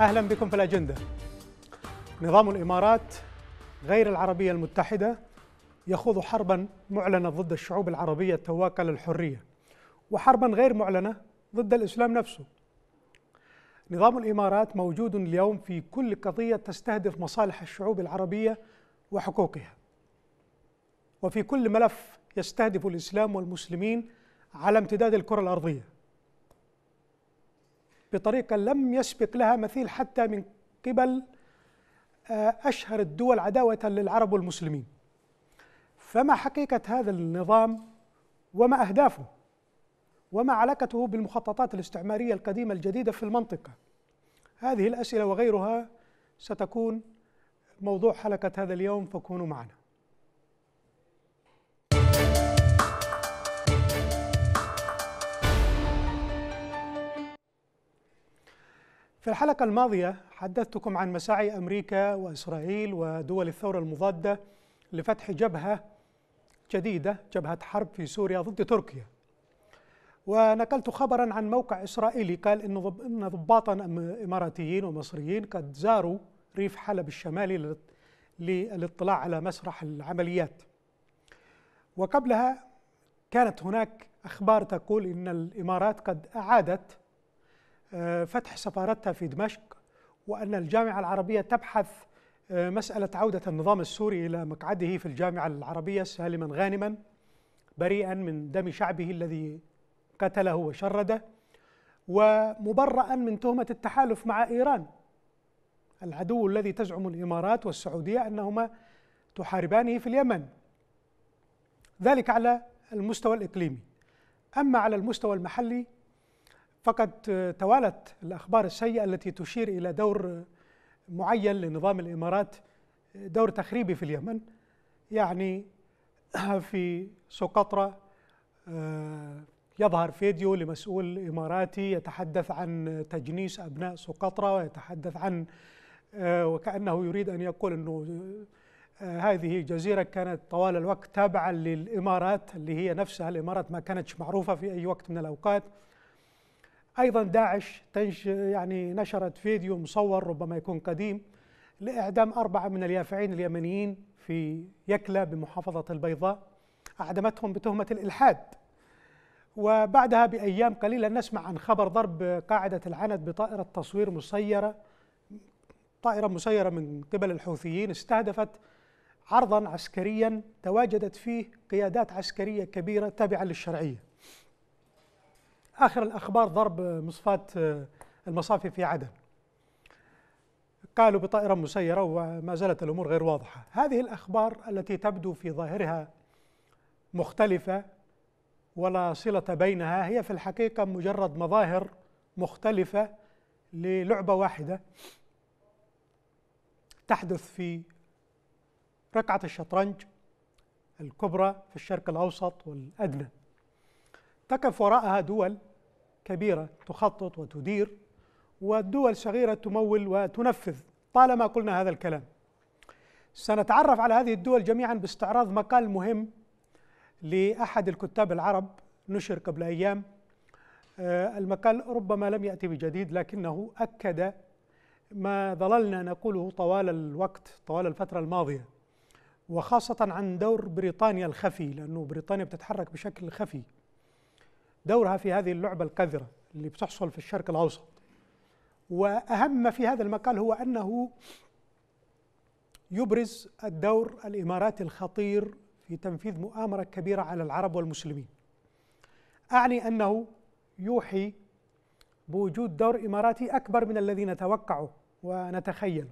أهلا بكم في الأجندة. نظام الإمارات غير العربية المتحدة يخوض حربا معلنة ضد الشعوب العربية التواكه للحريه وحربا غير معلنة ضد الإسلام نفسه. نظام الإمارات موجود اليوم في كل قضية تستهدف مصالح الشعوب العربية وحقوقها. وفي كل ملف يستهدف الإسلام والمسلمين على امتداد الكرة الأرضية. بطريقة لم يسبق لها مثيل حتى من قبل أشهر الدول عداوة للعرب والمسلمين. فما حقيقة هذا النظام وما أهدافه؟ وما علاقته بالمخططات الاستعمارية القديمة الجديدة في المنطقة؟ هذه الأسئلة وغيرها ستكون موضوع حلقة هذا اليوم فكونوا معنا. في الحلقة الماضية حدثتكم عن مساعي أمريكا وإسرائيل ودول الثورة المضادة لفتح جبهة جديدة جبهة حرب في سوريا ضد تركيا. ونقلت خبرا عن موقع إسرائيلي قال إن ضباطا إماراتيين ومصريين قد زاروا ريف حلب الشمالي للاطلاع على مسرح العمليات. وقبلها كانت هناك أخبار تقول إن الإمارات قد أعادت فتح سفارتها في دمشق وأن الجامعة العربية تبحث مسألة عودة النظام السوري إلى مقعده في الجامعة العربية سالما غانما بريئا من دم شعبه الذي قتله وشرده ومبرئا من تهمة التحالف مع إيران. العدو الذي تزعم الإمارات والسعودية أنهما تحاربانه في اليمن. ذلك على المستوى الإقليمي. أما على المستوى المحلي فقد توالت الأخبار السيئة التي تشير إلى دور معين لنظام الإمارات دور تخريبي في اليمن يعني في سقطرى يظهر فيديو لمسؤول إماراتي يتحدث عن تجنيس أبناء سقطرى ويتحدث عن وكأنه يريد أن يقول إنه هذه جزيرة كانت طوال الوقت تابعة للإمارات اللي هي نفسها الإمارات ما كانتش معروفة في أي وقت من الأوقات. أيضا داعش تنش يعني نشرت فيديو مصور ربما يكون قديم لإعدام أربعة من اليافعين اليمنيين في يكلا بمحافظة البيضاء. أعدمتهم بتهمة الإلحاد. وبعدها بأيام قليلة نسمع عن خبر ضرب قاعدة العند بطائرة تصوير مسيرة طائرة مسيرة من قبل الحوثيين استهدفت عرضا عسكريا تواجدت فيه قيادات عسكرية كبيرة تابعة للشرعية. آخر الأخبار ضرب مصفات المصافي في عدن. قالوا بطائرة مسيرة وما زالت الأمور غير واضحة. هذه الأخبار التي تبدو في ظاهرها مختلفة ولا صلة بينها هي في الحقيقة مجرد مظاهر مختلفة للعبة واحدة تحدث في رقعه الشطرنج الكبرى في الشرق الأوسط والأدنى. تقف وراءها دول كبيرة تخطط وتدير والدول صغيرة تمول وتنفذ طالما قلنا هذا الكلام. سنتعرف على هذه الدول جميعا باستعراض مقال مهم لأحد الكتاب العرب نشر قبل أيام. المقال ربما لم يأتي بجديد لكنه أكد ما ظللنا نقوله طوال الوقت طوال الفترة الماضية وخاصة عن دور بريطانيا الخفي لأنه بريطانيا بتتحرك بشكل خفي. دورها في هذه اللعبة القذرة اللي بتحصل في الشرق الأوسط. وأهم ما في هذا المقال هو أنه يبرز الدور الإماراتي الخطير في تنفيذ مؤامرة كبيرة على العرب والمسلمين. أعني أنه يوحي بوجود دور إماراتي أكبر من الذي نتوقعه ونتخيله.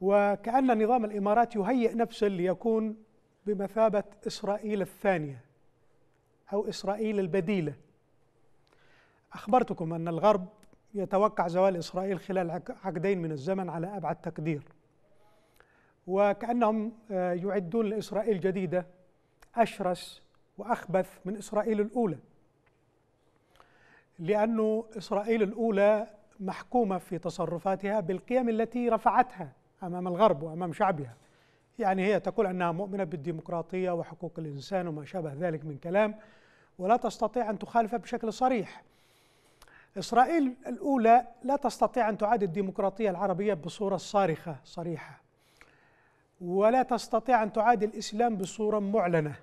وكأن النظام الإماراتي يهيئ نفسه ليكون بمثابة إسرائيل الثانية. أو إسرائيل البديلة. أخبرتكم أن الغرب يتوقع زوال إسرائيل خلال عقدين من الزمن على أبعد تقدير. وكأنهم يعدون لإسرائيل جديدة أشرس وأخبث من إسرائيل الأولى. لأن إسرائيل الأولى محكومة في تصرفاتها بالقيم التي رفعتها أمام الغرب وأمام شعبها. يعني هي تقول أنها مؤمنة بالديمقراطية وحقوق الإنسان وما شابه ذلك من كلام ولا تستطيع أن تخالف بشكل صريح. إسرائيل الأولى لا تستطيع أن تعاد الديمقراطية العربية بصورة صارخة صريحة ولا تستطيع أن تعاد الإسلام بصورة معلنة.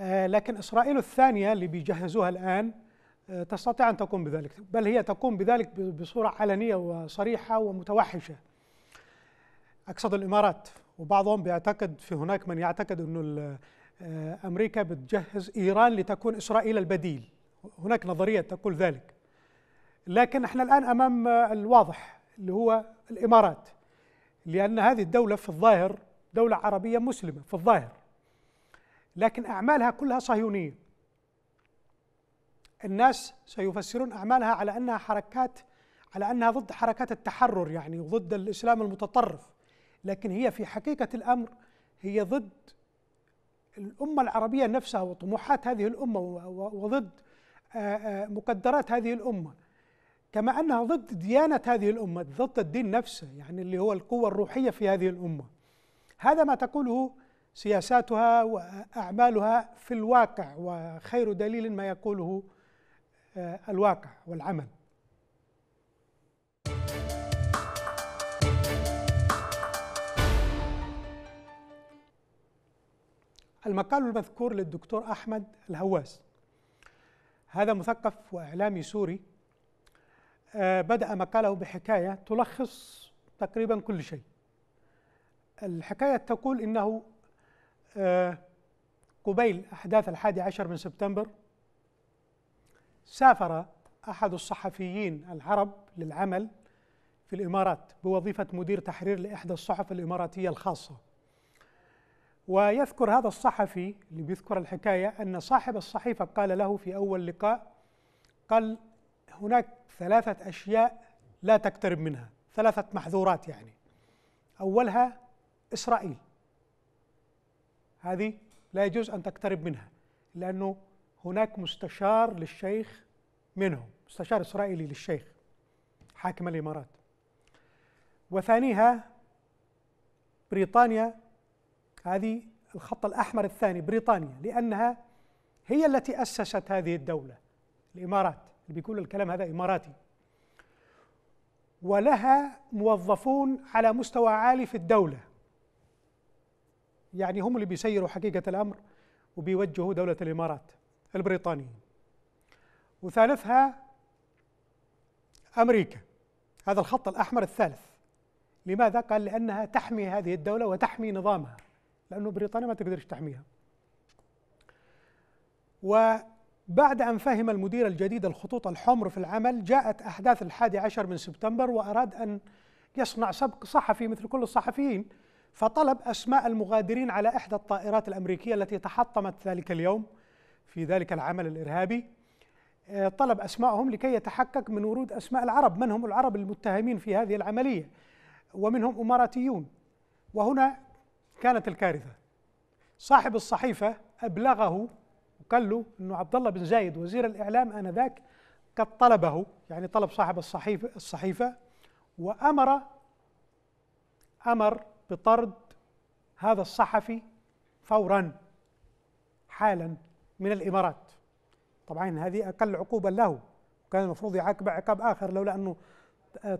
آه، لكن إسرائيل الثانية اللي بيجهزوها الآن آه، تستطيع أن تقوم بذلك بل هي تقوم بذلك بصورة علنية وصريحة ومتوحشة. أقصد الإمارات. وبعضهم بيعتقد في هناك من يعتقد أنه آه، أمريكا بتجهز إيران لتكون إسرائيل البديل. هناك نظرية تقول ذلك. لكن إحنا الآن أمام الواضح اللي هو الإمارات لأن هذه الدولة في الظاهر دولة عربية مسلمة في الظاهر. لكن أعمالها كلها صهيونية. الناس سيفسرون أعمالها على أنها حركات على أنها ضد حركات التحرر يعني وضد الإسلام المتطرف. لكن هي في حقيقة الأمر هي ضد الأمة العربية نفسها وطموحات هذه الأمة وضد مقدرات هذه الأمة كما أنها ضد ديانة هذه الأمة ضد الدين نفسه يعني اللي هو القوة الروحية في هذه الأمة. هذا ما تقوله سياساتها وأعمالها في الواقع وخير دليل ما يقوله آه، الواقع والعمل. المقال المذكور للدكتور أحمد الهواس. هذا مثقف وإعلامي سوري. آه، بدأ مقاله بحكاية تلخص تقريبا كل شيء. الحكاية تقول إنه آه، قبيل أحداث الحادي عشر من سبتمبر سافر أحد الصحفيين العرب للعمل في الإمارات بوظيفة مدير تحرير لإحدى الصحف الإماراتية الخاصة. ويذكر هذا الصحفي اللي بيذكر الحكاية أن صاحب الصحيفة قال له في أول لقاء قال هناك ثلاثة أشياء لا تقترب منها ثلاثة محظورات يعني. أولها إسرائيل. هذه لا يجوز أن تقترب منها لأنه هناك مستشار للشيخ منهم مستشار إسرائيلي للشيخ حاكم الإمارات. وثانيها بريطانيا هذه الخط الأحمر الثاني بريطانيا لأنها هي التي أسست هذه الدولة الإمارات اللي بيقول الكلام هذا إماراتي. ولها موظفون على مستوى عالي في الدولة. يعني هم اللي بيسيروا حقيقة الأمر وبيوجهوا دولة الإمارات البريطانيين. وثالثها أمريكا هذا الخط الأحمر الثالث. لماذا؟ قال لأنها تحمي هذه الدولة وتحمي نظامها. لأنه بريطانيا ما تقدرش تحميها. وبعد أن فهم المدير الجديد الخطوط الحمر في العمل جاءت أحداث الحادي عشر من سبتمبر وأراد أن يصنع سبق صحفي مثل كل الصحفيين فطلب أسماء المغادرين على إحدى الطائرات الأمريكية التي تحطمت ذلك اليوم في ذلك العمل الإرهابي. آه، طلب أسمائهم لكي يتحقق من ورود أسماء العرب. من هم العرب المتهمين في هذه العملية؟ ومنهم إماراتيون. وهنا كانت الكارثة. صاحب الصحيفة أبلغه وقال له أنه عبد الله بن زايد وزير الإعلام آنذاك قد طلبه يعني طلب صاحب الصحيفة الصحيفة وأمر أمر بطرد هذا الصحفي فورا حالا من الإمارات. طبعا هذه أقل عقوبة له كان المفروض يعاقب عقاب آخر لولا أنه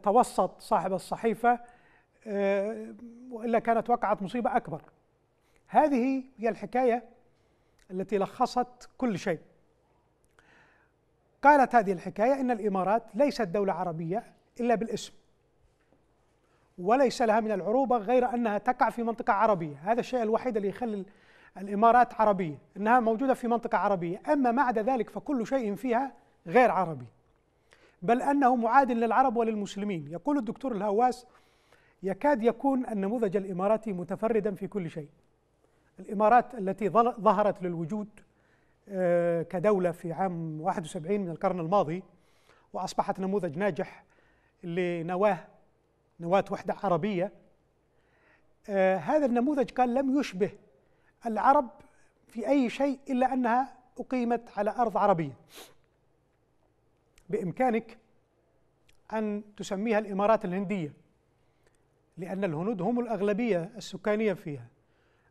توسط صاحب الصحيفة آه، والا كانت وقعت مصيبة أكبر. هذه هي الحكاية التي لخصت كل شيء. قالت هذه الحكاية إن الإمارات ليست دولة عربية إلا بالاسم وليس لها من العروبة غير أنها تقع في منطقة عربية. هذا الشيء الوحيد اللي يخلي الإمارات عربية إنها موجودة في منطقة عربية. أما ما عدا ذلك فكل شيء فيها غير عربي. بل أنه معاد للعرب وللمسلمين. يقول الدكتور الهواس يكاد يكون النموذج الإماراتي متفردا في كل شيء. الإمارات التي ظهرت للوجود آه، كدولة في عام 71 من القرن الماضي وأصبحت نموذج ناجح لنواه نواة وحدة عربية آه، هذا النموذج قال لم يشبه العرب في أي شيء إلا أنها أقيمت على أرض عربية. بإمكانك أن تسميها الإمارات الهندية لأن الهنود هم الأغلبية السكانية فيها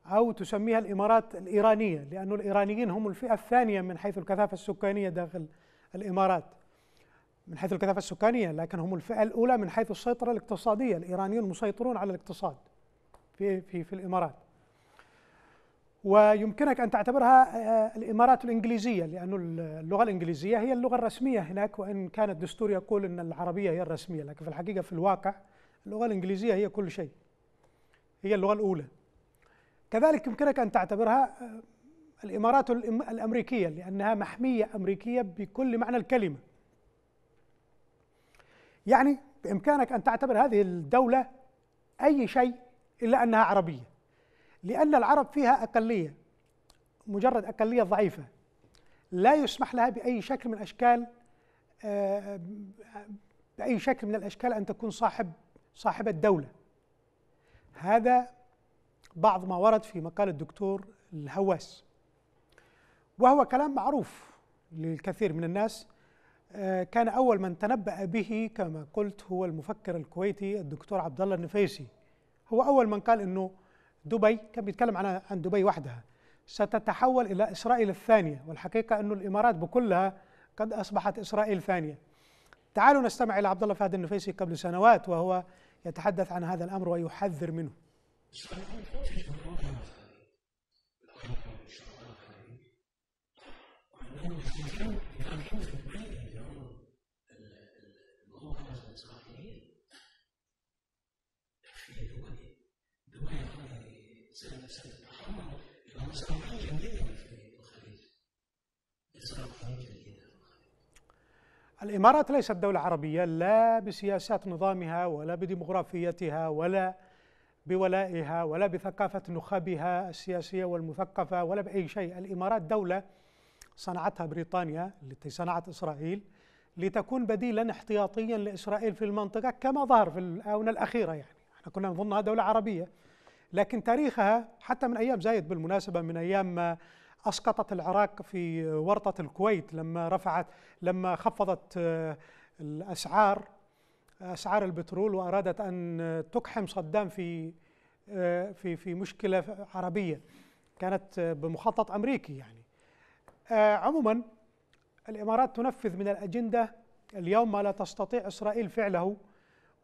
أو تسميها الإمارات الإيرانية لأن الإيرانيين هم الفئة الثانية من حيث الكثافة السكانية داخل الإمارات. من حيث الكثافة السكانية لكن هم الفئة الأولى من حيث السيطرة الاقتصادية. الإيرانيون مسيطرون على الاقتصاد في في في الإمارات. ويمكنك أن تعتبرها آه، الإمارات الإنجليزية لأن اللغة الإنجليزية هي اللغة الرسمية هناك وإن كان الدستور يقول أن العربية هي الرسمية. لكن في الحقيقة في الواقع اللغة الإنجليزية هي كل شيء. هي اللغة الأولى. كذلك يمكنك أن تعتبرها آه، الإمارات الأمريكية لأنها محمية أمريكية بكل معنى الكلمة. يعني بإمكانك أن تعتبر هذه الدولة أي شيء إلا أنها عربية. لأن العرب فيها أقلية مجرد أقلية ضعيفة. لا يسمح لها بأي شكل من أشكال آه، بأي شكل من الأشكال أن تكون صاحب صاحبة دولة هذا بعض ما ورد في مقال الدكتور الهواس. وهو كلام معروف للكثير من الناس. آه، كان أول من تنبأ به كما قلت هو المفكر الكويتي الدكتور عبد الله النفيسي. هو أول من قال أنه دبي كان بيتكلم عن عن دبي وحدها. ستتحول إلى إسرائيل الثانية والحقيقة أنه الإمارات بكلها قد أصبحت إسرائيل ثانية. تعالوا نستمع إلى عبد الله فهد النفيسي قبل سنوات وهو يتحدث عن هذا الأمر ويحذر منه. الإمارات ليست دولة عربية لا بسياسات نظامها ولا بديمغرافيتها ولا بولائها ولا بثقافة نخبها السياسية والمثقفة ولا بأي شيء. الإمارات دولة صنعتها بريطانيا التي صنعت إسرائيل لتكون بديلا احتياطيا لإسرائيل في المنطقة كما ظهر في الآونة الأخيرة يعني. إحنا كنا نظنها دولة عربية لكن تاريخها حتى من أيام زايد بالمناسبة من أيام ما أسقطت العراق في ورطة الكويت لما رفعت لما خفضت آه، الأسعار أسعار البترول وأرادت أن تقحم صدام في آه، في في مشكلة عربية كانت بمخطط أمريكي يعني. آه، عموما الإمارات تنفذ من الأجندة اليوم ما لا تستطيع إسرائيل فعله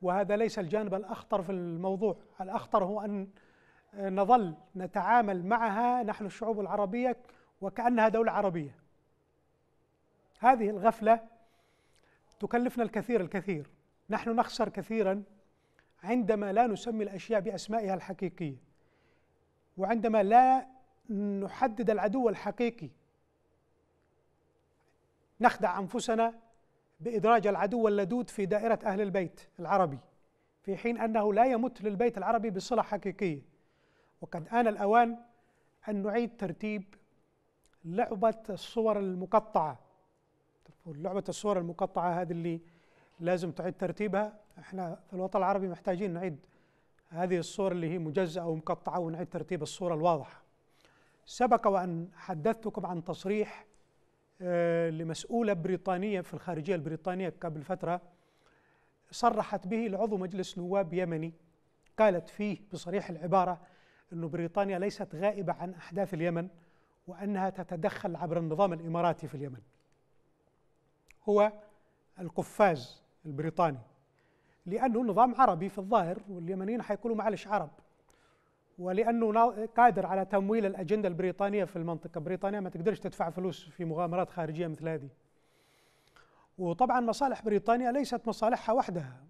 وهذا ليس الجانب الأخطر في الموضوع. الأخطر هو أن نظل نتعامل معها نحن الشعوب العربية وكأنها دولة عربية. هذه الغفلة تكلفنا الكثير الكثير. نحن نخسر كثيرا عندما لا نسمي الأشياء بأسمائها الحقيقية وعندما لا نحدد العدو الحقيقي. نخدع أنفسنا بإدراج العدو اللدود في دائرة أهل البيت العربي في حين أنه لا يمت للبيت العربي بصلة حقيقية. وقد آن الأوان أن نعيد ترتيب لعبة الصور المقطعة. لعبة الصور المقطعة هذه اللي لازم تعيد ترتيبها. إحنا في الوطن العربي محتاجين نعيد هذه الصور اللي هي مجزأة ومقطعة ونعيد ترتيب الصورة الواضحة. سبق وأن حدثتكم عن تصريح آه، لمسؤولة بريطانية في الخارجية البريطانية قبل فترة صرحت به لعضو مجلس نواب يمني قالت فيه بصريح العبارة أن بريطانيا ليست غائبة عن أحداث اليمن وأنها تتدخل عبر النظام الإماراتي في اليمن. هو القفاز البريطاني لأنه نظام عربي في الظاهر واليمنيين حيقولوا معلش عرب ولأنه قادر على تمويل الأجندة البريطانية في المنطقة. بريطانيا ما تقدرش تدفع فلوس في مغامرات خارجية مثل هذه. وطبعا مصالح بريطانيا ليست مصالحها وحدها.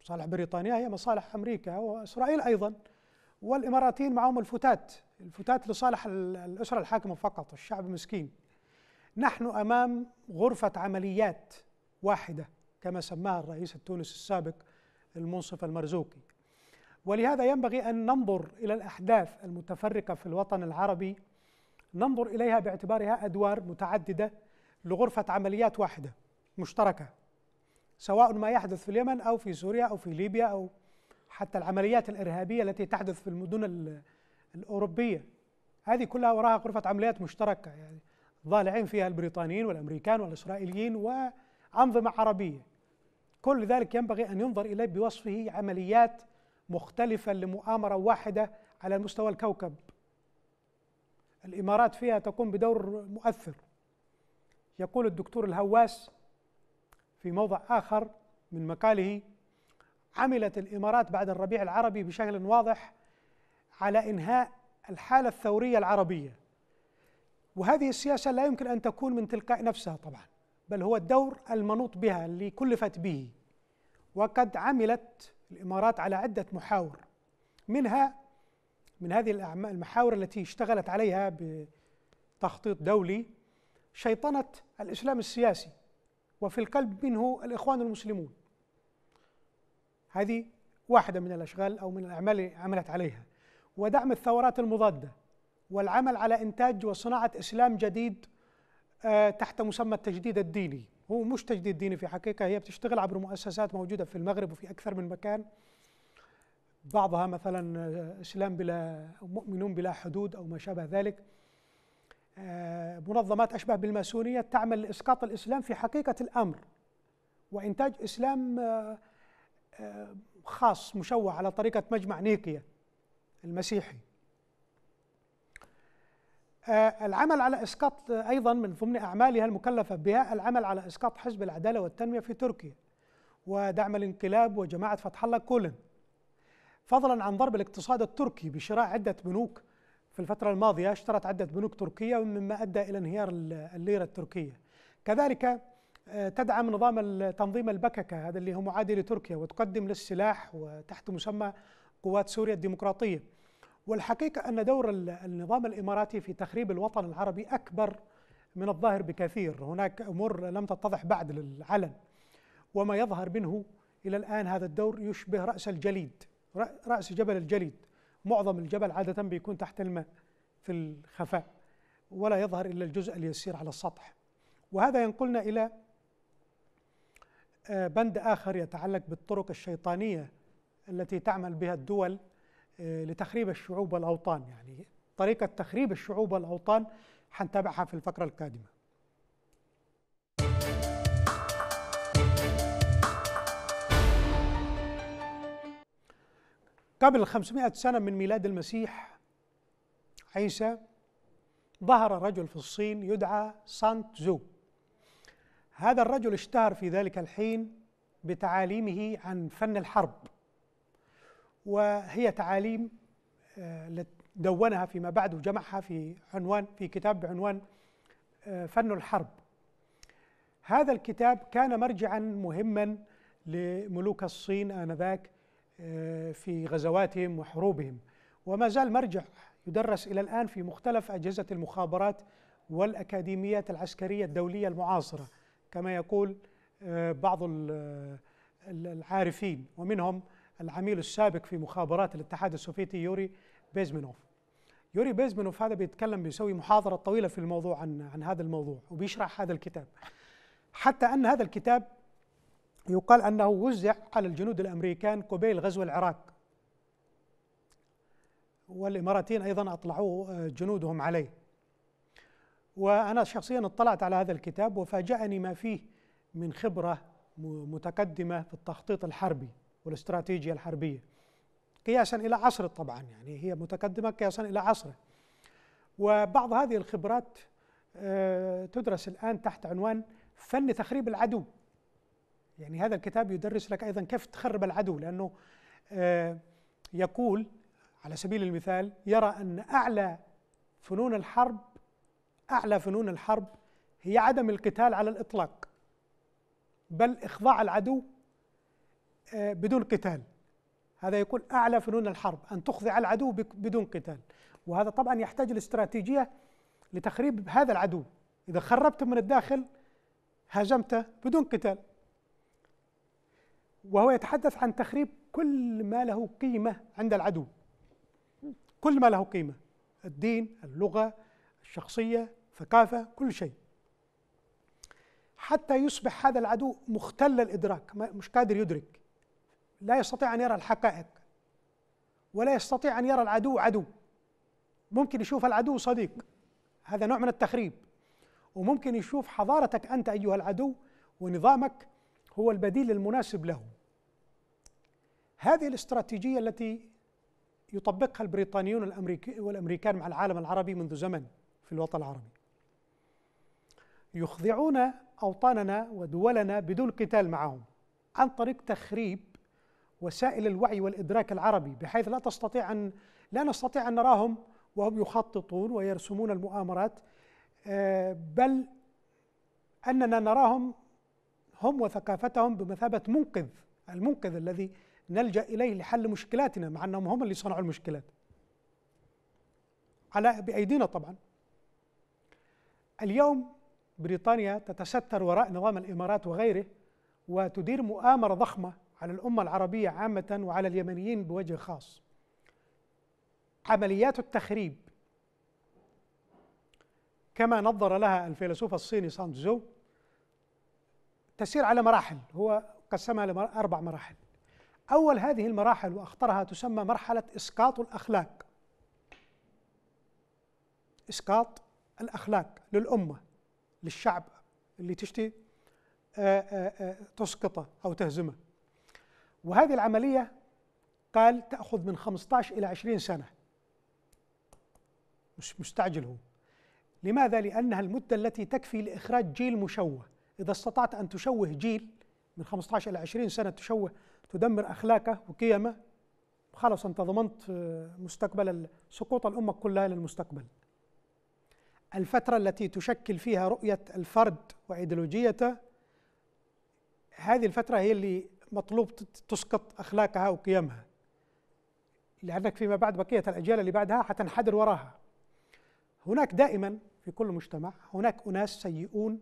مصالح بريطانيا هي مصالح أمريكا وإسرائيل أيضا. والإماراتيين معهم الفتات الفتات لصالح الأسرة الحاكمة فقط الشعب مسكين. نحن أمام غرفة عمليات واحدة كما سماها الرئيس التونسي السابق المنصف المرزوقي. ولهذا ينبغي أن ننظر إلى الأحداث المتفرقة في الوطن العربي ننظر إليها باعتبارها أدوار متعددة لغرفة عمليات واحدة مشتركة سواء ما يحدث في اليمن أو في سوريا أو في ليبيا أو حتى العمليات الإرهابية التي تحدث في المدن الأوروبية. هذه كلها وراها غرفة عمليات مشتركة يعني ضالعين فيها البريطانيين والأمريكان والإسرائيليين وأنظمة عربية. كل ذلك ينبغي أن ينظر إليه بوصفه عمليات مختلفة لمؤامرة واحدة على مستوى الكوكب. الإمارات فيها تقوم بدور مؤثر. يقول الدكتور الهواس في موضع آخر من مقاله عملت الإمارات بعد الربيع العربي بشكل واضح على إنهاء الحالة الثورية العربية. وهذه السياسة لا يمكن أن تكون من تلقاء نفسها طبعا بل هو الدور المنوط بها اللي كلفت به. وقد عملت الإمارات على عدة محاور منها من هذه المحاور التي اشتغلت عليها بتخطيط دولي شيطنة الإسلام السياسي وفي القلب منه الإخوان المسلمون. هذه واحدة من الأشغال أو من الأعمال اللي عملت عليها. ودعم الثورات المضادة والعمل على إنتاج وصناعة إسلام جديد آه، تحت مسمى التجديد الديني. هو مش تجديد ديني في حقيقة هي بتشتغل عبر مؤسسات موجودة في المغرب وفي أكثر من مكان. بعضها مثلا آه، إسلام بلا مؤمنون بلا حدود أو ما شابه ذلك. آه، منظمات أشبه بالماسونية تعمل لإسقاط الإسلام في حقيقة الأمر. وإنتاج إسلام خاص مشوه على طريقة مجمع نيكيا المسيحي. آه، العمل على إسقاط أيضا من ضمن أعمالها المكلفة بها العمل على إسقاط حزب العدالة والتنمية في تركيا ودعم الانقلاب وجماعة فتح الله كولن. فضلا عن ضرب الاقتصاد التركي بشراء عدة بنوك في الفترة الماضية اشترت عدة بنوك تركية مما أدى إلى انهيار الليرة التركية. كذلك تدعم نظام تنظيم البككة هذا اللي هو معادي لتركيا وتقدم للسلاح وتحت مسمى قوات سوريا الديمقراطية. والحقيقة أن دور النظام الإماراتي في تخريب الوطن العربي أكبر من الظاهر بكثير. هناك أمور لم تتضح بعد للعلن. وما يظهر منه إلى الآن هذا الدور يشبه رأس الجليد رأس جبل الجليد. معظم الجبل عادة بيكون تحت الماء في الخفاء ولا يظهر إلا الجزء اليسير على السطح. وهذا ينقلنا إلى بند آخر يتعلق بالطرق الشيطانية التي تعمل بها الدول آه، لتخريب الشعوب والأوطان. يعني طريقة تخريب الشعوب والأوطان حنتابعها في الفقرة القادمة. قبل 500 سنة من ميلاد المسيح عيسى ظهر رجل في الصين يدعى سانت زو. هذا الرجل اشتهر في ذلك الحين بتعاليمه عن فن الحرب وهي تعاليم آه، دونها فيما بعد وجمعها في عنوان في كتاب بعنوان آه، فن الحرب. هذا الكتاب كان مرجعا مهما لملوك الصين آنذاك آه، في غزواتهم وحروبهم. وما زال مرجع يدرس إلى الآن في مختلف أجهزة المخابرات والأكاديميات العسكرية الدولية المعاصرة. كما يقول بعض العارفين ومنهم العميل السابق في مخابرات الاتحاد السوفيتي يوري بيزمنوف يوري بيزمنوف هذا بيتكلم بيسوي محاضرة طويلة في الموضوع عن عن هذا الموضوع وبيشرح هذا الكتاب. حتى أن هذا الكتاب يقال أنه وزع على الجنود الأمريكان قبيل غزو العراق. والإماراتيين أيضا أطلعوا آه، جنودهم عليه. وأنا شخصيا اطلعت على هذا الكتاب وفاجأني ما فيه من خبرة متقدمة في التخطيط الحربي والاستراتيجية الحربية قياسا إلى عصره طبعا يعني هي متقدمة قياسا إلى عصره. وبعض هذه الخبرات آه، تدرس الآن تحت عنوان فن تخريب العدو. يعني هذا الكتاب يدرس لك أيضا كيف تخرب العدو لأنه آه، يقول على سبيل المثال يرى أن أعلى فنون الحرب أعلى فنون الحرب هي عدم القتال على الإطلاق بل إخضاع العدو آه، بدون قتال. هذا يكون أعلى فنون الحرب أن تخضع العدو بدون قتال. وهذا طبعا يحتاج الاستراتيجية لتخريب هذا العدو. إذا خربته من الداخل هزمته بدون قتال. وهو يتحدث عن تخريب كل ما له قيمة عند العدو. كل ما له قيمة. الدين اللغة الشخصية الثقافة كل شيء. حتى يصبح هذا العدو مختل الإدراك مش قادر يدرك. لا يستطيع أن يرى الحقائق ولا يستطيع أن يرى العدو عدو. ممكن يشوف العدو صديق هذا نوع من التخريب. وممكن يشوف حضارتك أنت أيها العدو ونظامك هو البديل المناسب له. هذه الاستراتيجية التي يطبقها البريطانيون والأمريكان مع العالم العربي منذ زمن في الوطن العربي. يخضعون أوطاننا ودولنا بدون قتال معهم عن طريق تخريب وسائل الوعي والإدراك العربي بحيث لا تستطيع أن لا نستطيع أن نراهم وهم يخططون ويرسمون المؤامرات. آه، بل أننا نراهم هم وثقافتهم بمثابة منقذ المنقذ الذي نلجأ إليه لحل مشكلاتنا مع أنهم هم اللي صنعوا المشكلات. على بأيدينا طبعا. اليوم بريطانيا تتستر وراء نظام الإمارات وغيره وتدير مؤامرة ضخمة على الأمة العربية عامة وعلى اليمنيين بوجه خاص. عمليات التخريب كما نظر لها الفيلسوف الصيني سان تزو تسير على مراحل. هو قسمها لأربع مراحل. أول هذه المراحل وأخطرها تسمى مرحلة إسقاط الأخلاق. إسقاط الأخلاق للأمة. للشعب اللي تشتي آه، آه، آه، تسقطه أو تهزمه. وهذه العملية قال تأخذ من 15 إلى 20 سنة. مش مستعجل هو. لماذا؟ لأنها المدة التي تكفي لإخراج جيل مشوه. إذا استطعت أن تشوه جيل من 15 إلى 20 سنة تشوه تدمر أخلاقه وقيمه خلاص أنت ضمنت مستقبل سقوط الأمة كلها للمستقبل. الفترة التي تشكل فيها رؤية الفرد وإيديولوجيته هذه الفترة هي اللي مطلوب تسقط أخلاقها وقيمها. لأنك فيما بعد بقية الأجيال اللي بعدها حتنحدر وراها. هناك دائما في كل مجتمع هناك أناس سيئون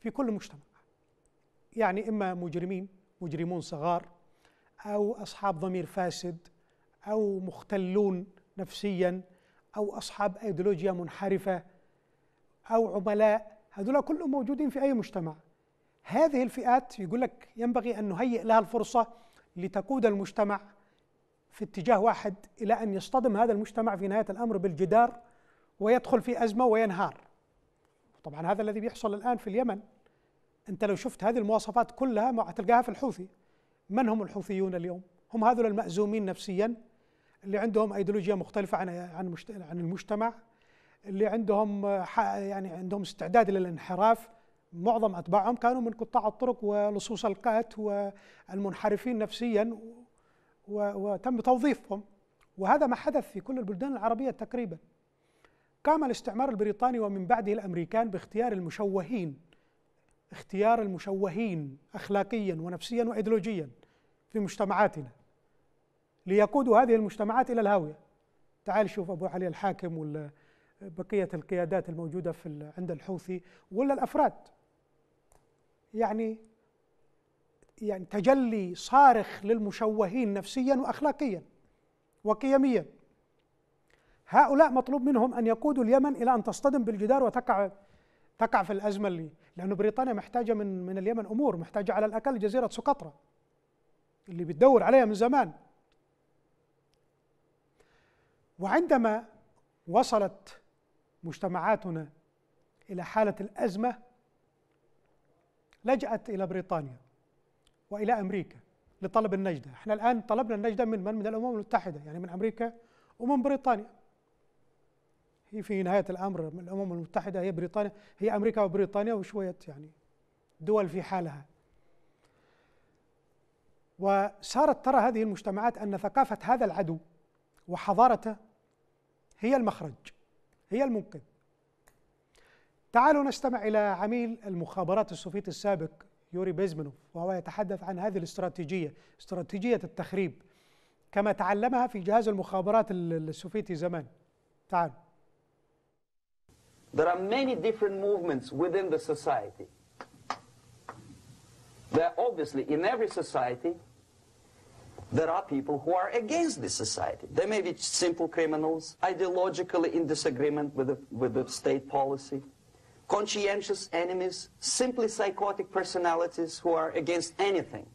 في كل مجتمع. يعني إما مجرمين مجرمون صغار أو أصحاب ضمير فاسد أو مختلون نفسيا أو أصحاب أيديولوجيا منحرفة. أو عملاء هذول كلهم موجودين في أي مجتمع. هذه الفئات يقول لك ينبغي أن نهيئ لها الفرصة لتقود المجتمع في اتجاه واحد إلى أن يصطدم هذا المجتمع في نهاية الأمر بالجدار ويدخل في أزمة وينهار. طبعا هذا الذي بيحصل الآن في اليمن. أنت لو شفت هذه المواصفات كلها تلقاها في الحوثي. من هم الحوثيون اليوم؟ هم هذول المأزومين نفسيا اللي عندهم ايديولوجيا مختلفة عن عن المجتمع. اللي عندهم يعني عندهم استعداد للانحراف معظم أتباعهم كانوا من قطاع الطرق ولصوص القات والمنحرفين نفسيا وتم توظيفهم. وهذا ما حدث في كل البلدان العربية تقريبا. قام الاستعمار البريطاني ومن بعده الأمريكان باختيار المشوهين اختيار المشوهين اخلاقيا ونفسيا وايديولوجيا في مجتمعاتنا. ليقودوا هذه المجتمعات إلى الهاوية. تعال شوف أبو علي الحاكم ولا بقية القيادات الموجودة في عند الحوثي ولا الأفراد؟ يعني يعني تجلي صارخ للمشوهين نفسيا واخلاقيا وقيميا. هؤلاء مطلوب منهم أن يقودوا اليمن إلى أن تصطدم بالجدار وتقع تقع في الأزمة اللي لأنه بريطانيا محتاجة من من اليمن أمور محتاجة على الأقل جزيرة سقطرى اللي بتدور عليها من زمان. وعندما وصلت مجتمعاتنا إلى حالة الأزمة لجأت إلى بريطانيا وإلى أمريكا لطلب النجدة، إحنا الآن طلبنا النجدة من من؟ من الأمم المتحدة يعني من أمريكا ومن بريطانيا. هي في نهاية الأمر من الأمم المتحدة هي بريطانيا هي أمريكا وبريطانيا وشوية يعني دول في حالها. وصارت ترى هذه المجتمعات أن ثقافة هذا العدو وحضارته هي المخرج هي المنقذ تعالوا نستمع إلى عميل المخابرات السوفيتي السابق يوري بيزمنوف وهو يتحدث عن هذه الاستراتيجية استراتيجية التخريب كما تعلمها في جهاز المخابرات السوفيتي زمان. تعالوا. There are many different movements within the society. There are obviously in every society there are people who are against this society. They may be simple criminals, ideologically in disagreement with the, with the state policy, conscientious enemies, simply psychotic personalities who are against anything.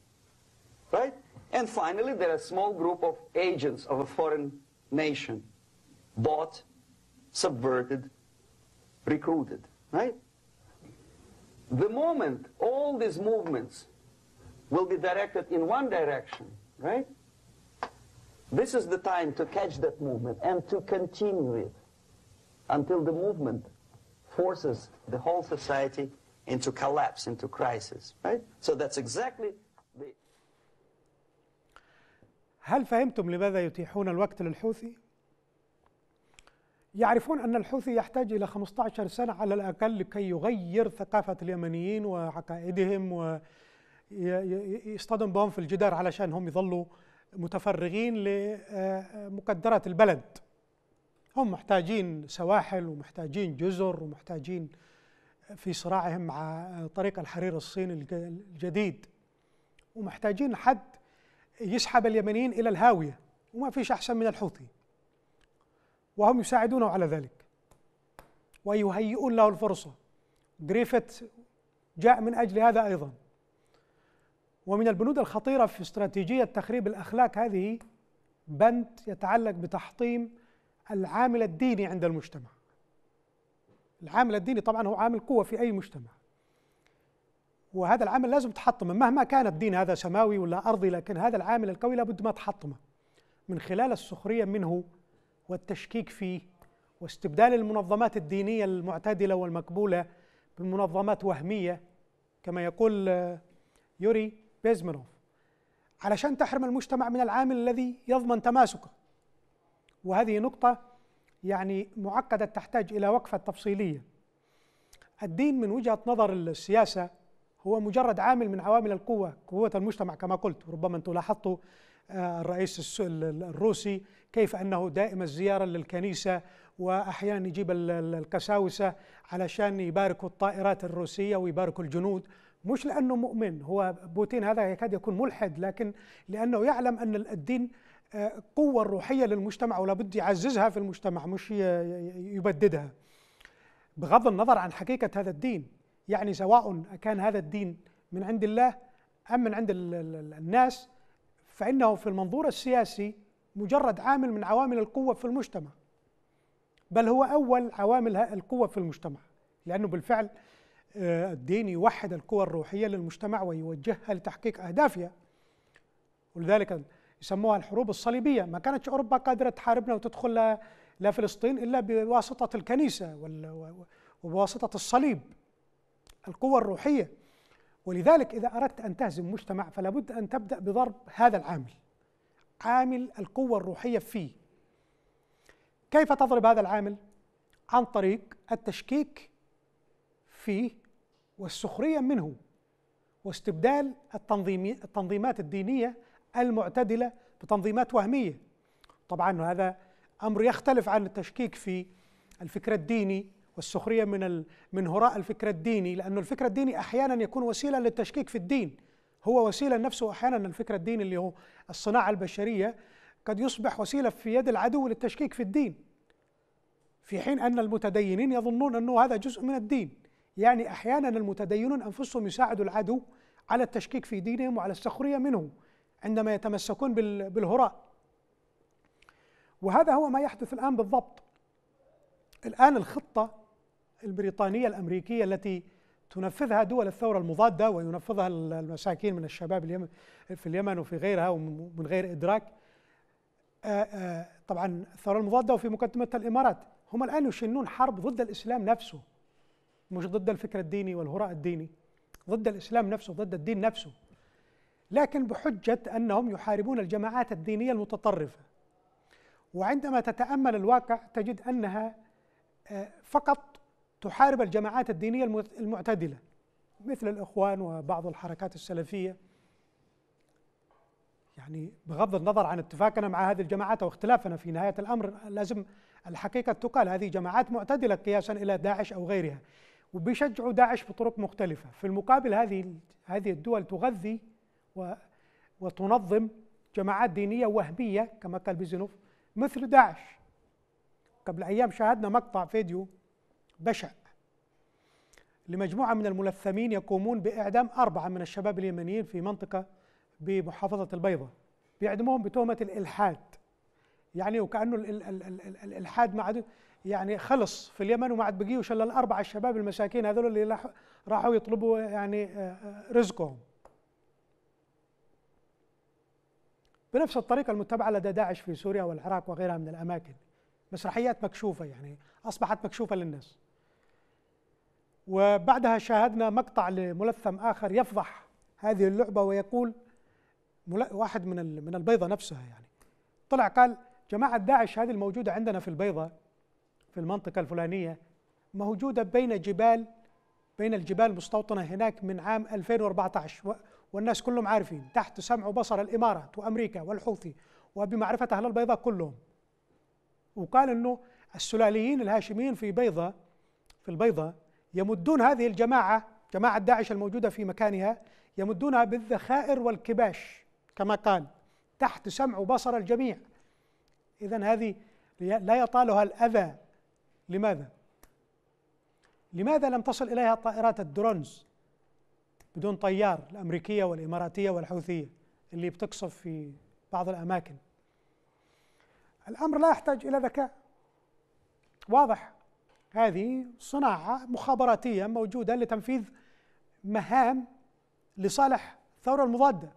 Right? And finally, there are a small group of agents of a foreign nation, bought, subverted, recruited. Right? The moment all these movements will be directed in one direction, Right? This is the time to catch that movement and to continue it until the movement forces the whole society into collapse, into crisis, right? So that's exactly the... هل فهمتم لماذا يتيحون الوقت للحوثي؟ يعرفون أن الحوثي يحتاج إلى 15 سنة على الأقل لكي يغير ثقافة اليمنيين وعقائدهم ويصطدم بهم في الجدار علشان هم يظلوا متفرغين لمقدرات البلد. هم محتاجين سواحل ومحتاجين جزر ومحتاجين في صراعهم مع طريق الحرير الصيني الجديد. ومحتاجين حد يسحب اليمنيين إلى الهاوية وما فيش أحسن من الحوثي. وهم يساعدونه على ذلك ويهيئون له الفرصة. جريفت جاء من أجل هذا أيضا. ومن البنود الخطيرة في استراتيجية تخريب الأخلاق هذه بند يتعلق بتحطيم العامل الديني عند المجتمع. العامل الديني طبعا هو عامل قوة في أي مجتمع. وهذا العامل لازم تحطمه. مهما كان الدين هذا سماوي ولا أرضي لكن هذا العامل القوي لابد ما تحطمه. من خلال السخرية منه والتشكيك فيه واستبدال المنظمات الدينية المعتدلة والمقبولة بمنظمات وهمية كما يقول يوري بيزمنوف علشان تحرم المجتمع من العامل الذي يضمن تماسكه. وهذه نقطة يعني معقدة تحتاج إلى وقفة تفصيلية. الدين من وجهة نظر السياسة هو مجرد عامل من عوامل القوة قوة المجتمع كما قلت. ربما أنتم لاحظتوا آه، الرئيس الروسي كيف أنه دائم الزيارة للكنيسة وأحيانا يجيب القساوسة علشان يباركوا الطائرات الروسية ويباركوا الجنود. مش لأنه مؤمن هو بوتين هذا يكاد يكون ملحد لكن لأنه يعلم أن الدين قوة الروحية للمجتمع ولا بد يعززها في المجتمع مش يبددها. بغض النظر عن حقيقة هذا الدين يعني سواء كان هذا الدين من عند الله أم من عند الناس فإنه في المنظور السياسي مجرد عامل من عوامل القوة في المجتمع. بل هو أول عوامل القوة في المجتمع لأنه بالفعل آه، الدين يوحد القوى الروحية للمجتمع ويوجهها لتحقيق أهدافها. ولذلك يسموها الحروب الصليبية. ما كانتش أوروبا قادرة تحاربنا وتدخل لفلسطين إلا بواسطة الكنيسة وبواسطه الصليب القوه الروحية. ولذلك إذا أردت أن تهزم مجتمع فلا بد أن تبدأ بضرب هذا العامل عامل القوه الروحية فيه. كيف تضرب هذا العامل؟ عن طريق التشكيك فيه والسخرية منه واستبدال التنظيمات الدينية المعتدلة بتنظيمات وهمية. طبعا هذا أمر يختلف عن التشكيك في الفكر الديني والسخرية من من هراء الفكر الديني لأنه الفكر الديني أحيانا يكون وسيله للتشكيك في الدين. هو وسيله نفسه أحيانا الفكر الديني اللي هو الصناعة البشرية قد يصبح وسيلة في يد العدو للتشكيك في الدين. في حين أن المتدينين يظنون أنه هذا جزء من الدين. يعني أحيانا المتدينون أنفسهم يساعدوا العدو على التشكيك في دينهم وعلى السخرية منه عندما يتمسكون بالهراء. وهذا هو ما يحدث الآن بالضبط. الآن الخطة البريطانية الأمريكية التي تنفذها دول الثورة المضادة وينفذها المساكين من الشباب في اليمن وفي غيرها ومن غير إدراك. طبعا الثورة المضادة وفي مقدمتها الإمارات. هم الآن يشنون حرب ضد الإسلام نفسه. مش ضد الفكر الديني والهراء الديني ضد الإسلام نفسه ضد الدين نفسه. لكن بحجة أنهم يحاربون الجماعات الدينية المتطرفة. وعندما تتأمل الواقع تجد أنها آه، فقط تحارب الجماعات الدينية المعتدلة مثل الإخوان وبعض الحركات السلفية. يعني بغض النظر عن اتفاقنا مع هذه الجماعات أو اختلافنا في نهاية الأمر لازم الحقيقة تقال هذه جماعات معتدلة قياسا إلى داعش أو غيرها. وبيشجعوا داعش بطرق مختلفة. في المقابل هذه هذه الدول تغذي وتنظم جماعات دينية وهمية كما قال بيزنوف مثل داعش. قبل أيام شاهدنا مقطع فيديو بشع لمجموعة من الملثمين يقومون بإعدام أربعة من الشباب اليمنيين في منطقة بمحافظة البيضاء. بيعدموهم بتهمة الإلحاد. يعني وكأنه الإلحاد عاد يعني خلص في اليمن وما عاد بقيوش إلا الأربعة الشباب المساكين هذول اللي راحوا يطلبوا يعني آه، آه، رزقهم. بنفس الطريقة المتبعة لدى داعش في سوريا والعراق وغيرها من الأماكن. مسرحيات مكشوفة يعني أصبحت مكشوفة للناس. وبعدها شاهدنا مقطع لملثم آخر يفضح هذه اللعبة ويقول واحد من من البيضة نفسها يعني. طلع قال جماعة داعش هذه الموجودة عندنا في البيضة في المنطقة الفلانية موجودة بين جبال بين الجبال المستوطنة هناك من عام 2014 والناس كلهم عارفين تحت سمع وبصر الإمارات وأمريكا والحوثي وبمعرفة أهل البيضاء كلهم. وقال أنه السلاليين الهاشميين في بيضة في البيضة يمدون هذه الجماعة جماعة داعش الموجودة في مكانها يمدونها بالذخائر والكباش كما قال تحت سمع وبصر الجميع. إذا هذه لا يطالها الأذى لماذا؟ لماذا لم تصل إليها طائرات الدرونز بدون طيار الأمريكية والإماراتية والحوثية اللي بتقصف في بعض الأماكن؟ الأمر لا يحتاج إلى ذكاء. واضح. هذه صناعة مخابراتية موجودة لتنفيذ مهام لصالح الثورة المضادة.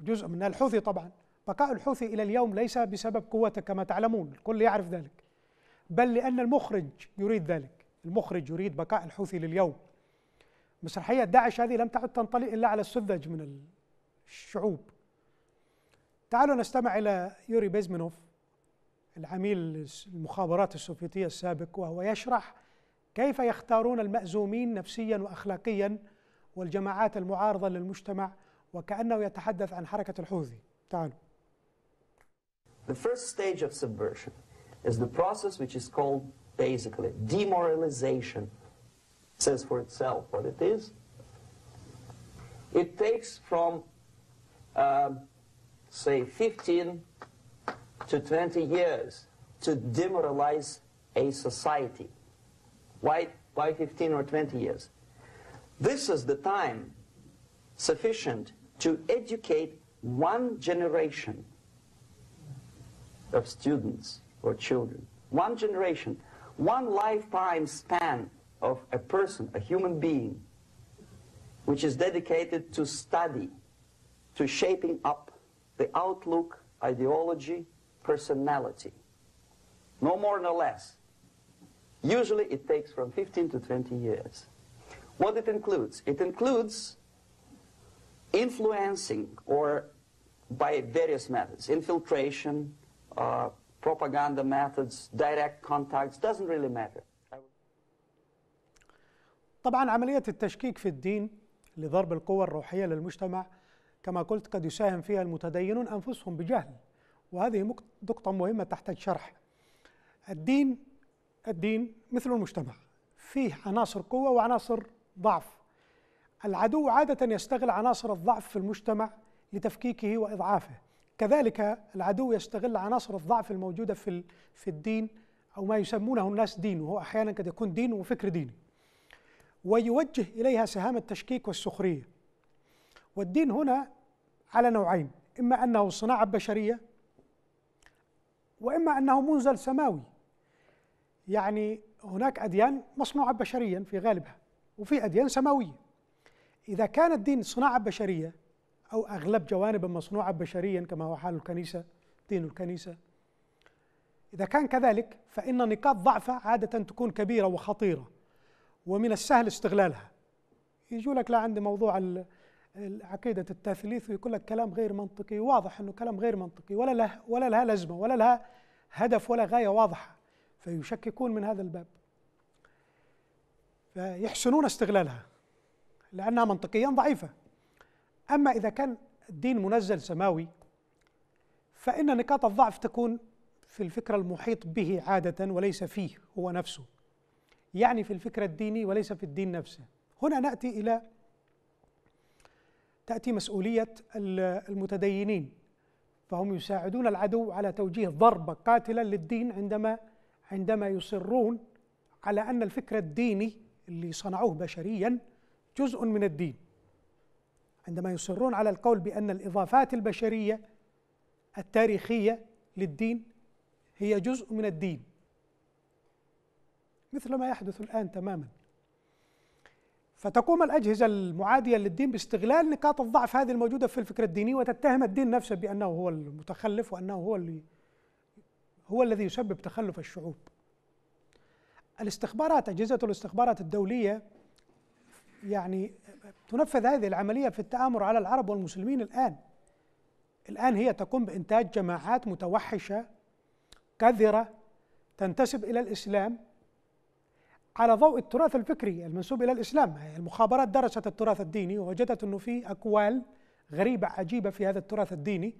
جزء منها الحوثي طبعا. بقاء الحوثي إلى اليوم ليس بسبب قوته كما تعلمون. الكل يعرف ذلك. بل لأن المخرج يريد ذلك. المخرج يريد بقاء الحوثي لليوم. مسرحية داعش هذه لم تعد تنطلي إلا على السذج من الشعوب. تعالوا نستمع إلى يوري بيزمنوف العميل المخابرات السوفيتية السابق وهو يشرح كيف يختارون المأزومين نفسيا وأخلاقيا والجماعات المعارضة للمجتمع وكأنه يتحدث عن حركة الحوثي. تعالوا. The first stage of subversion is the process which is called basically demoralization. It says for itself what it is. It takes from, uh, say, 15 to 20 years to demoralize a society. Why, why 15 or 20 years? This is the time sufficient to educate one generation of students or children. One generation, one lifetime span of a person, a human being, which is dedicated to study, to shaping up the outlook, ideology, personality. No more, no less. Usually it takes from 15 to 20 years. What it includes? It includes influencing or by various methods, infiltration, uh, propaganda methods, direct contacts, doesn't really matter. طبعا عملية التشكيك في الدين لضرب القوى الروحية للمجتمع كما قلت قد يساهم فيها المتدينون أنفسهم بجهل وهذه نقطة مهمة تحتاج شرح. الدين الدين مثل المجتمع فيه عناصر قوة وعناصر ضعف. العدو عادة يستغل عناصر الضعف في المجتمع لتفكيكه وإضعافه. كذلك العدو يستغل عناصر الضعف الموجودة في في الدين أو ما يسمونه الناس دين وهو أحيانا قد يكون دين وفكر ديني ويوجه إليها سهام التشكيك والسخرية. والدين هنا على نوعين إما أنه صناعة بشرية وإما أنه منزل سماوي. يعني هناك أديان مصنوعة بشريا في غالبها وفي أديان سماوية. إذا كان الدين صناعة بشرية أو أغلب جوانب مصنوعة بشريا كما هو حال الكنيسة دين الكنيسة. إذا كان كذلك فإن نقاط ضعفه عادة تكون كبيرة وخطيرة ومن السهل استغلالها. يجوا لك لا عندي موضوع عقيدة التثليث ويقول لك كلام غير منطقي. واضح أنه كلام غير منطقي ولا له ولا لها لازمة ولا لها هدف ولا غاية واضحة. فيشككون من هذا الباب. فيحسنون استغلالها لأنها منطقيا ضعيفة. أما إذا كان الدين منزل سماوي فإن نقاط الضعف تكون في الفكر المحيط به عادة وليس فيه هو نفسه. يعني في الفكر الديني وليس في الدين نفسه. هنا نأتي إلى تأتي مسؤولية المتدينين. فهم يساعدون العدو على توجيه ضربة قاتلة للدين عندما عندما يصرون على أن الفكر الديني اللي صنعوه بشريا جزء من الدين. عندما يصرون على القول بأن الإضافات البشرية التاريخية للدين هي جزء من الدين. مثل ما يحدث الآن تماما. فتقوم الأجهزة المعادية للدين باستغلال نقاط الضعف هذه الموجودة في الفكر الديني وتتهم الدين نفسه بأنه هو المتخلف وأنه هو اللي هو الذي يسبب تخلف الشعوب. الاستخبارات أجهزة الاستخبارات الدولية يعني تنفذ هذه العملية في التآمر على العرب والمسلمين الآن. الآن هي تقوم بإنتاج جماعات متوحشة كذرة تنتسب إلى الإسلام على ضوء التراث الفكري المنسوب إلى الإسلام. المخابرات درست التراث الديني ووجدت أنه في أكوال غريبة عجيبة في هذا التراث الديني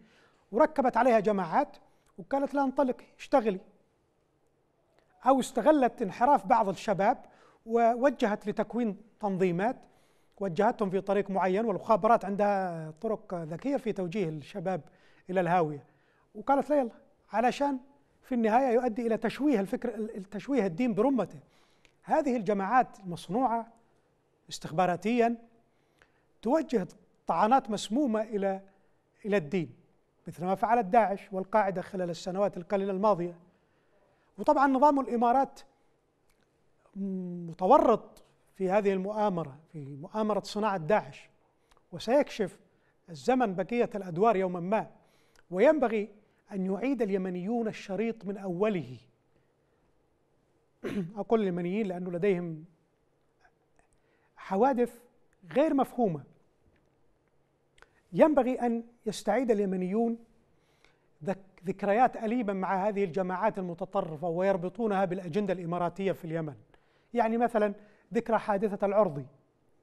وركبت عليها جماعات وقالت لها انطلقي اشتغلي. أو استغلت انحراف بعض الشباب ووجهت لتكوين تنظيمات وجهتهم في طريق معين والمخابرات عندها طرق ذكية في توجيه الشباب إلى الهاوية. وقالت لا يلا علشان في النهاية يؤدي إلى تشويه الفكر تشويه الدين برمته. هذه الجماعات المصنوعة استخباراتيا توجه طعنات مسمومة إلى إلى الدين مثل ما فعلت داعش والقاعدة خلال السنوات القليلة الماضية. وطبعا نظام الإمارات متورط في هذه المؤامرة في مؤامرة صناعة داعش. وسيكشف الزمن بقية الأدوار يوما ما. وينبغي أن يعيد اليمنيون الشريط من أوله. أقول اليمنيين لأنه لديهم حوادث غير مفهومة. ينبغي أن يستعيد اليمنيون ذكريات أليمة مع هذه الجماعات المتطرفة ويربطونها بالأجندة الإماراتية في اليمن. يعني مثلا ذكرى حادثة العرضي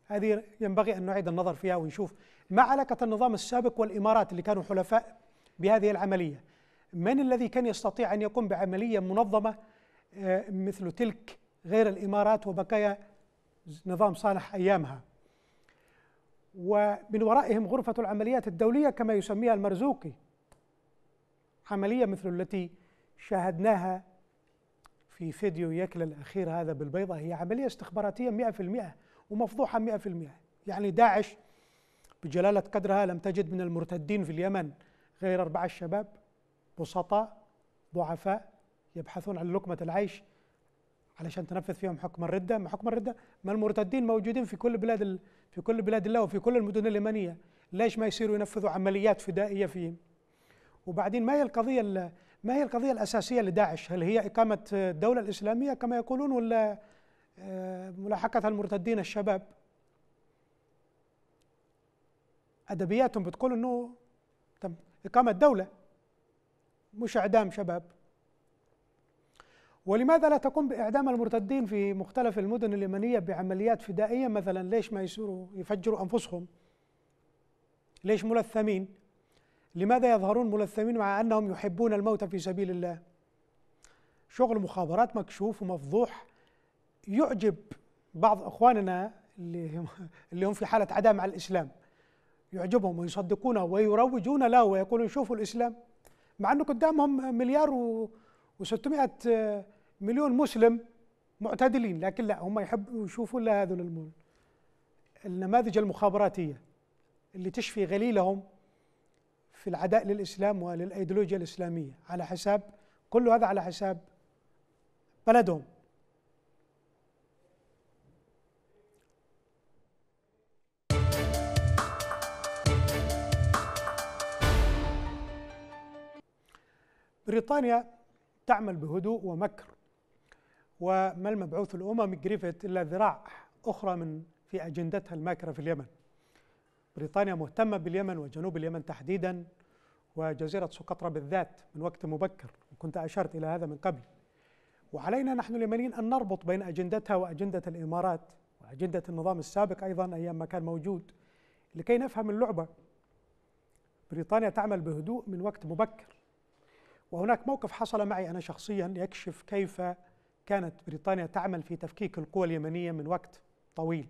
هذه ينبغي أن نعيد النظر فيها ونشوف ما علاقة النظام السابق والإمارات اللي كانوا حلفاء بهذه العملية؟ من الذي كان يستطيع أن يقوم بعملية منظمة آه، مثل تلك غير الإمارات وبقايا نظام صالح أيامها؟ ومن ورائهم غرفة العمليات الدولية كما يسميها المرزوقي. عملية مثل التي شاهدناها في فيديو يكل الأخير هذا بالبيضة هي عملية استخباراتية مئة في المئة ومفضوحة مئة في المئة. يعني داعش بجلالة قدرها لم تجد من المرتدين في اليمن غير أربعة شباب بسطاء ضعفاء يبحثون عن لقمة العيش علشان تنفذ فيهم حكم الردة. ما حكم الردة؟ ما المرتدين موجودين في كل بلاد في كل بلاد الله وفي كل المدن اليمنية. ليش ما يصيروا ينفذوا عمليات فدائية فيهم؟ وبعدين ما هي القضية ما هي القضية الأساسية لداعش؟ هل هي إقامة الدولة الإسلامية كما يقولون ولا آه، ملاحقة المرتدين الشباب؟ أدبياتهم بتقول أنه إقامة دولة مش إعدام شباب. ولماذا لا تقوم بإعدام المرتدين في مختلف المدن اليمنية بعمليات فدائية؟ مثلا ليش ما يصيروا يفجروا أنفسهم؟ ليش ملثمين؟ لماذا يظهرون ملثمين مع أنهم يحبون الموت في سبيل الله؟ شغل مخابرات مكشوف ومفضوح يعجب بعض إخواننا اللي هم في حالة عداء مع الإسلام. يعجبهم ويصدقونه ويروجون له ويقولون شوفوا الإسلام مع إنه قدامهم مليار و600 مليون مسلم معتدلين لكن لا هم يحبوا يشوفوا الا هذول النماذج المخابراتية اللي تشفي غليلهم في العداء للإسلام وللإيديولوجيا الإسلامية. على حساب كل هذا على حساب بلدهم. بريطانيا تعمل بهدوء ومكر وما المبعوث الأممي جريفيث إلا ذراع أخرى من في أجندتها الماكرة في اليمن. بريطانيا مهتمة باليمن وجنوب اليمن تحديدا وجزيرة سقطرى بالذات من وقت مبكر وكنت أشرت إلى هذا من قبل. وعلينا نحن اليمنيين أن نربط بين أجندتها وأجندة الإمارات وأجندة النظام السابق أيضا أيام ما كان موجود لكي نفهم اللعبة. بريطانيا تعمل بهدوء من وقت مبكر. وهناك موقف حصل معي أنا شخصيا يكشف كيف كانت بريطانيا تعمل في تفكيك القوى اليمنية من وقت طويل.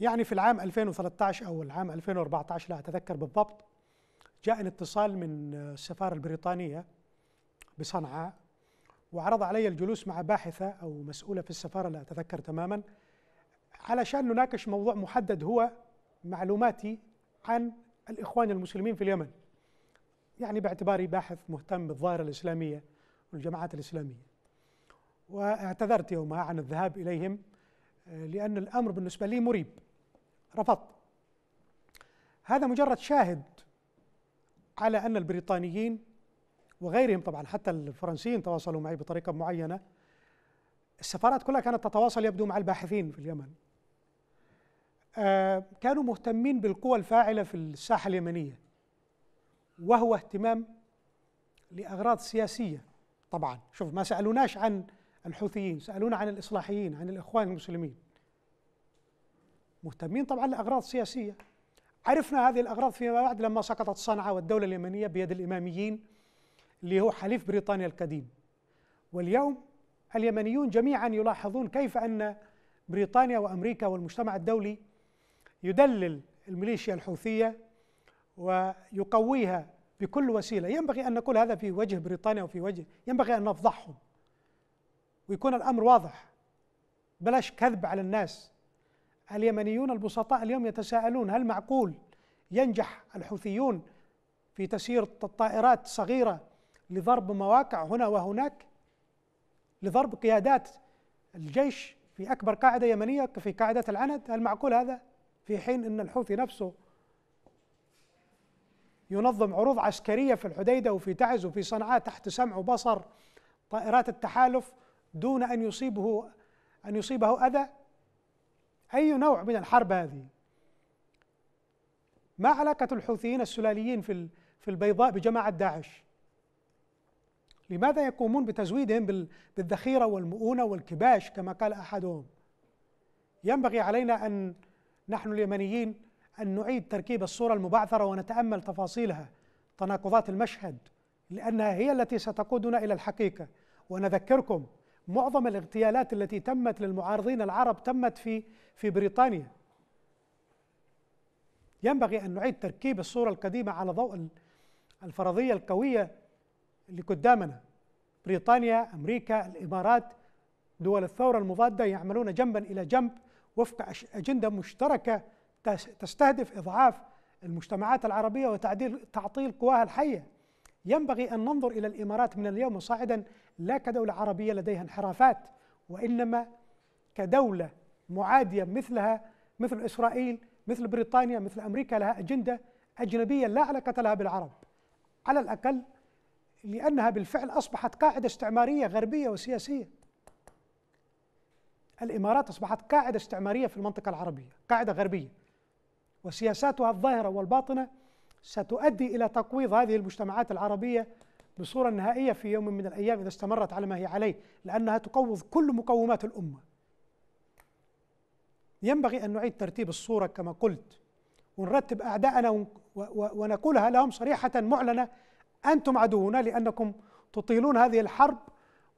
يعني في العام 2013 أو العام 2014 لا أتذكر بالضبط جاءني اتصال من السفارة البريطانية بصنعاء وعرض علي الجلوس مع باحثة أو مسؤولة في السفارة لا أتذكر تماما علشان نناقش موضوع محدد هو معلوماتي عن الإخوان المسلمين في اليمن. يعني باعتباري باحث مهتم بالظاهرة الإسلامية والجماعات الإسلامية. واعتذرت يومها عن الذهاب إليهم آه، لأن الأمر بالنسبة لي مريب. رفضت هذا مجرد شاهد على أن البريطانيين وغيرهم طبعا حتى الفرنسيين تواصلوا معي بطريقة معينة. السفارات كلها كانت تتواصل يبدو مع الباحثين في اليمن. آه، كانوا مهتمين بالقوى الفاعلة في الساحة اليمنية وهو اهتمام لأغراض سياسية طبعا. شوف ما سألوناش عن الحوثيين سألونا عن الإصلاحيين عن الإخوان المسلمين. مهتمين طبعا لأغراض سياسية. عرفنا هذه الأغراض فيما بعد لما سقطت صنعاء والدولة اليمنية بيد الإماميين اللي هو حليف بريطانيا القديم. واليوم اليمنيون جميعا يلاحظون كيف أن بريطانيا وأمريكا والمجتمع الدولي يدلل الميليشيا الحوثية ويقويها بكل وسيلة. ينبغي أن نقول هذا في وجه بريطانيا وفي وجه ينبغي أن نفضحهم ويكون الأمر واضح. بلاش كذب على الناس. اليمنيون البسطاء اليوم يتساءلون هل معقول ينجح الحوثيون في تسيير الطائرات صغيرة لضرب مواقع هنا وهناك؟ لضرب قيادات الجيش في أكبر قاعدة يمنية في قاعدة العند؟ هل معقول هذا في حين أن الحوثي نفسه ينظم عروض عسكرية في الحديدة وفي تعز وفي صنعاء تحت سمع وبصر طائرات التحالف دون أن يصيبه أن يصيبه أذى؟ أي نوع من الحرب هذه؟ ما علاقة الحوثيين السلاليين في في البيضاء بجماعة داعش؟ لماذا يقومون بتزويدهم بالذخيرة والمؤونة والكباش كما قال أحدهم؟ ينبغي علينا أن نحن اليمنيين أن نعيد تركيب الصورة المبعثرة ونتأمل تفاصيلها تناقضات المشهد لأنها هي التي ستقودنا إلى الحقيقة. ونذكركم معظم الاغتيالات التي تمت للمعارضين العرب تمت في في بريطانيا. ينبغي أن نعيد تركيب الصورة القديمة على ضوء الفرضية القوية اللي قدامنا. بريطانيا أمريكا الإمارات دول الثورة المضادة يعملون جنبا إلى جنب وفق أجندة مشتركة تستهدف إضعاف المجتمعات العربية وتعديل تعطيل قواها الحية. ينبغي أن ننظر إلى الإمارات من اليوم صاعدا لا كدولة عربية لديها انحرافات وإنما كدولة معادية مثلها مثل إسرائيل مثل بريطانيا مثل أمريكا لها أجندة أجنبية لا علاقة لها بالعرب. على الأقل لأنها بالفعل أصبحت قاعدة استعمارية غربية وسياسية. الإمارات أصبحت قاعدة استعمارية في المنطقة العربية قاعدة غربية وسياساتها الظاهرة والباطنة ستؤدي إلى تقويض هذه المجتمعات العربية بصورة نهائية في يوم من الأيام إذا استمرت على ما هي عليه لأنها تقوض كل مقومات الأمة. ينبغي أن نعيد ترتيب الصورة كما قلت ونرتب أعداءنا ونقولها لهم صريحة معلنة أنتم عدونا لأنكم تطيلون هذه الحرب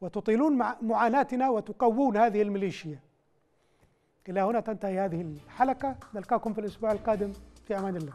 وتطيلون معاناتنا وتقوون هذه الميليشيا. إلى هنا تنتهي هذه الحلقة. نلقاكم في الأسبوع القادم. في أمان الله.